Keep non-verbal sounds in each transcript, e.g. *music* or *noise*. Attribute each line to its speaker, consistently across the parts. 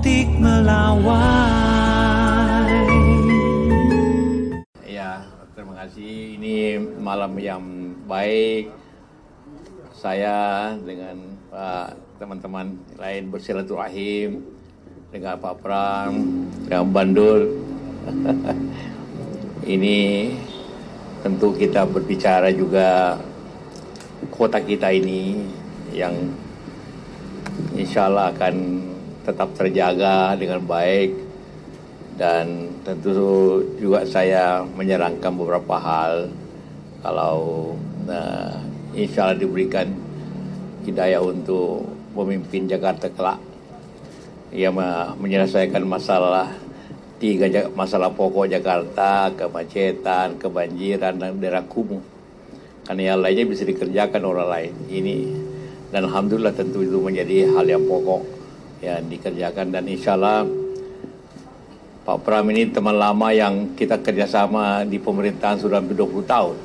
Speaker 1: optik melawai
Speaker 2: Ya, terima kasih. Ini malam yang baik. Saya dengan Pak teman-teman lain bersilaturahim dengan Pak Pram, dengan Bandul. *laughs* ini tentu kita berbicara juga kota kita ini yang insya Allah akan tetap terjaga dengan baik dan tentu juga saya menyerangkan beberapa hal kalau uh, insya Allah diberikan hidayah untuk memimpin Jakarta kelak yang menyelesaikan masalah tiga masalah pokok Jakarta, kemacetan, kebanjiran, dan daerah kumuh. Karena yang lainnya bisa dikerjakan orang lain. Ini dan alhamdulillah tentu itu menjadi hal yang pokok yang dikerjakan dan insya Allah Pak Pram ini teman lama yang kita kerjasama di pemerintahan sudah hampir 20 tahun.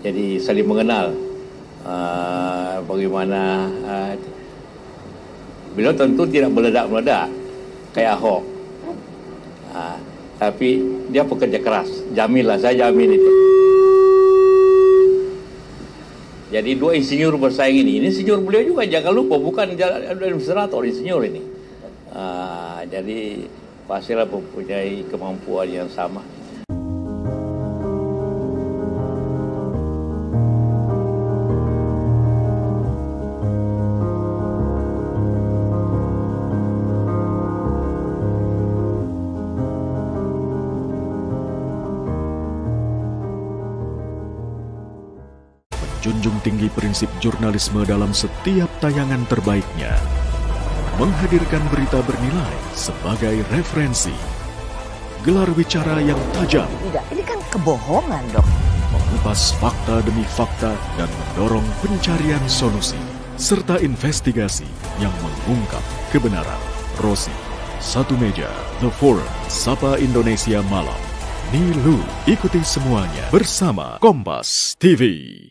Speaker 2: Jadi saling mengenal uh, bagaimana uh, beliau tentu tidak meledak-meledak kayak Ahok. Uh, tapi dia pekerja keras, jamin lah, saya jamin itu. Jadi dua insinyur bersaing ini, ini insinyur beliau juga jangan lupa bukan administrator insinyur ini. Uh, jadi pastilah mempunyai kemampuan yang sama.
Speaker 3: Junjung tinggi prinsip jurnalisme dalam setiap tayangan terbaiknya. Menghadirkan berita bernilai sebagai referensi. Gelar bicara yang tajam.
Speaker 4: Tidak, ini kan kebohongan dok.
Speaker 3: Mengupas fakta demi fakta dan mendorong pencarian solusi. Serta investigasi yang mengungkap kebenaran. Rosi, Satu Meja, The Forum, Sapa Indonesia Malam. Nilu, ikuti semuanya bersama Kompas TV.